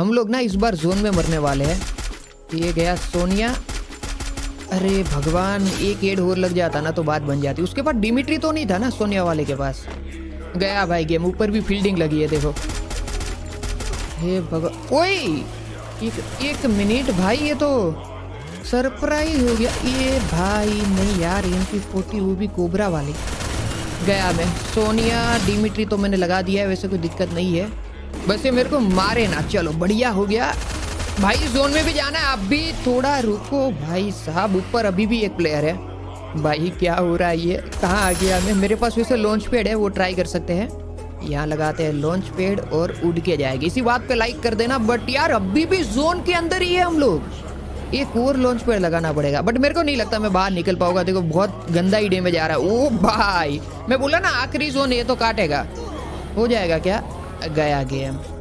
हम लोग ना इस बार जोन में मरने वाले हैं। ये गया सोनिया। अरे भगवान, एक एड और लग जाता ना तो बात बन जाती। उसके पास डिमिट्री तो नहीं था ना सोनिया वाले के पास? गया भाई गेम, ऊपर भी फील्डिंग लगी है, देखो। हे भगवान ओए! एक एक मिनट भाई, ये तो सरप्राइज़ हो गया। ये भाई नहीं यार, इनकी फोर्टी वो भी कोबरा वाली। गया मैं। सोनिया, डिमिट्री तो मैंने लगा दिया है, वैसे कोई दिक्कत नहीं है। बस ये मेरे को मारे ना। चलो, बढ़िया हो गया। भाई जोन में भी जाना है। अब भी थोड़ा रुको भाई साहब। ऊपर अभी भी एक प्लेयर है। भाई, क्या हो रहा है ये? कहाँ आ गया मैं? मेरे पास वैसे लॉन्च पेड है, वो ट्राई कर सकते हैं। यहाँ लगाते हैं लॉन्च पेड और उड़ के जाएगी। इसी बात पे लाइक कर देना। बट यार, अभी भी जोन के अंदर ही है हम लोग। एक और लॉन्च पेड लगाना पड़ेगा। बट मेरे को नहीं लगता मैं बाहर निकल पाऊँगा। देखो, बहुत गंदा ही डैमेज आ रहा है। ओ भाई! मैं बोला ना, आखिरी जोन ये तो काटेगा। हो जाएगा क्या? गया गेम।